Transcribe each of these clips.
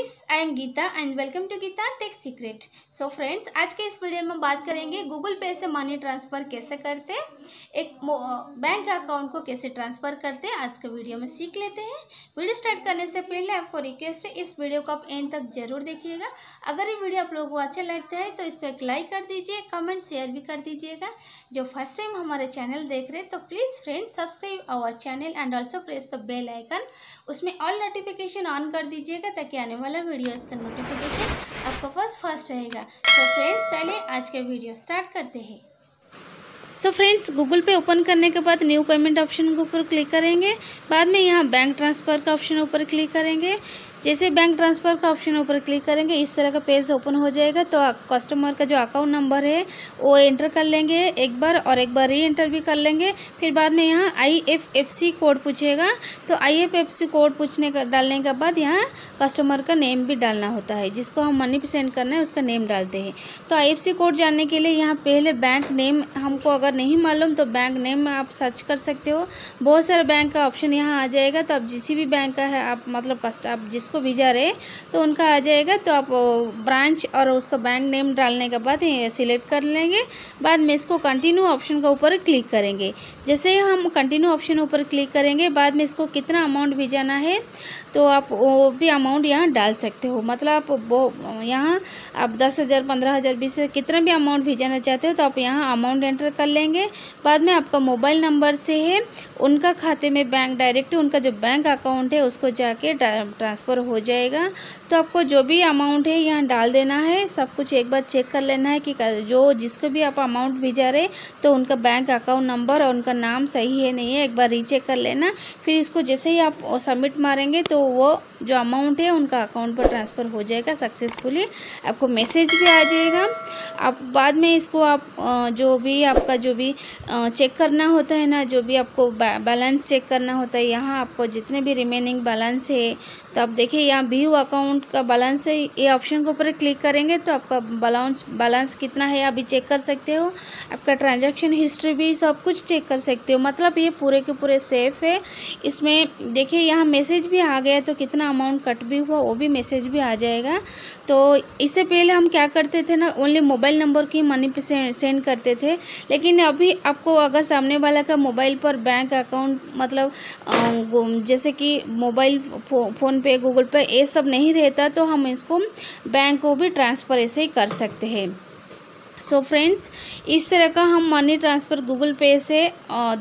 Friends I am Geeta and welcome to Geeta tech secret so friends आज के इस video में बात करेंगे गूगल पे से मनी ट्रांसफ़र कैसे करते एक बैंक अकाउंट को कैसे ट्रांसफ़र करते हैं, आज के वीडियो में सीख लेते हैं। वीडियो स्टार्ट करने से पहले आपको रिक्वेस्ट है, इस वीडियो को आप एंड तक ज़रूर देखिएगा। अगर ये वीडियो आप लोगों को अच्छा लगता है तो इसको एक लाइक कर दीजिए कमेंट शेयर भी कर दीजिएगा। जो फ़र्स्ट टाइम हमारे चैनल देख रहे हैं तो please friends subscribe our channel and also press the bell icon उसमें ऑल नोटिफिकेशन ऑन कर दीजिएगा, ताकि आने वाला वीडियोस का नोटिफिकेशन आपको फ़र्स्ट फ़र्स्ट रहेगा तो फ्रेंड्स चलिए आज के वीडियो स्टार्ट करते हैं। So friends Google Pay open करने के बाद न्यू पेमेंट ऑप्शन के ऊपर क्लिक करेंगे। बाद में यहाँ बैंक ट्रांसफ़र का ऑप्शन ऊपर क्लिक करेंगे। जैसे बैंक ट्रांसफ़र का ऑप्शन ऊपर क्लिक करेंगे, इस तरह का पेज ओपन हो जाएगा। तो कस्टमर का जो अकाउंट नंबर है, वो एंटर कर लेंगे एक बार और एक बार री एंटर भी कर लेंगे। फिर बाद में यहाँ I F F C code पूछेगा। तो I F F C code पूछने का, डालने के बाद यहाँ कस्टमर का नेम भी डालना होता है, जिसको हम मनी सेंड करना है, उसका नेम डालते हैं। तो आई कोड जानने के लिए यहाँ पहले बैंक नेम हमको अगर नहीं मालूम तो बैंक नेम आप सर्च कर सकते हो। बहुत सारे बैंक का ऑप्शन यहाँ आ जाएगा। तो आप जिस भी बैंक का है, आप मतलब कस्ट, आप जिस जिसको भेजा रहे तो उनका आ जाएगा तो आप ब्रांच और उसका बैंक नेम डालने के बाद सिलेक्ट कर लेंगे। बाद में इसको कंटिन्यू ऑप्शन का ऊपर क्लिक करेंगे। जैसे हम कंटिन्यू ऑप्शन ऊपर क्लिक करेंगे, बाद में इसको कितना अमाउंट भेजाना है तो आप वो भी अमाउंट यहाँ डाल सकते हो। मतलब आप यहाँ आप दस हज़ार, पंद्रह हज़ार, बीस हज़ार, कितना भी अमाउंट भेजाना चाहते हो तो आप यहाँ अमाउंट एंटर कर लेंगे। बाद में आपका मोबाइल नंबर से है, उनका खाते में बैंक डायरेक्ट उनका जो बैंक अकाउंट है, उसको जाके ट्रांसफ़र हो जाएगा। तो आपको जो भी अमाउंट है, यहाँ डाल देना है। सब कुछ एक बार चेक कर लेना है कि जो जिसको भी आप अमाउंट भेजा रहे तो उनका बैंक अकाउंट नंबर और उनका नाम सही है, नहीं है, एक बार रीचेक कर लेना। फिर इसको जैसे ही आप सबमिट मारेंगे तो वो जो अमाउंट है, उनका अकाउंट पर ट्रांसफ़र हो जाएगा सक्सेसफुली आपको मैसेज भी आ जाएगा। आप बाद में इसको आप जो भी आपका जो भी चेक करना होता है ना, जो भी आपको बैलेंस चेक करना होता है, यहाँ आपको जितने भी रिमेनिंग बैलेंस है तो आप देखिए यहाँ व्यू अकाउंट का बैलेंस है, ये ऑप्शन के ऊपर क्लिक करेंगे तो आपका बैलेंस बैलेंस कितना है अभी चेक कर सकते हो। आपका ट्रांजैक्शन हिस्ट्री भी सब कुछ चेक कर सकते हो मतलब ये पूरे के पूरे सेफ़ है। इसमें देखिए यहाँ मैसेज भी आ गया तो कितना अमाउंट कट भी हुआ, वो भी मैसेज भी आ जाएगा। तो इससे पहले हम क्या करते थे ना ओनली मोबाइल नंबर की मनी सेंड करते थे। लेकिन अभी आपको अगर सामने वाला का मोबाइल पर बैंक अकाउंट मतलब जैसे कि मोबाइल फ़ोन पे, गूगल पे, ये सब नहीं रहता तो हम इसको बैंक को भी ट्रांसफ़र ऐसे ही कर सकते हैं। सो so फ्रेंड्स इस तरह का हम मनी ट्रांसफ़र गूगल पे से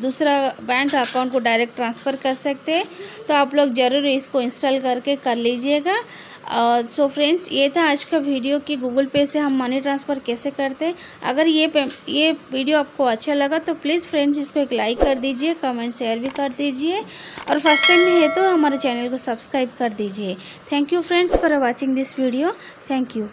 दूसरा बैंक अकाउंट को डायरेक्ट ट्रांसफ़र कर सकते हैं। तो आप लोग ज़रूर इसको इंस्टॉल करके कर लीजिएगा। सो uh, फ्रेंड्स ये था आज का वीडियो कि गूगल पे से हम मनी ट्रांसफ़र कैसे करते अगर ये ये वीडियो आपको अच्छा लगा तो प्लीज़ फ्रेंड्स इसको एक लाइक कर दीजिए कमेंट शेयर भी कर दीजिए। और फ़र्स्ट टाइम है तो हमारे चैनल को सब्सक्राइब कर दीजिए। Thank you friends for watching this video thank you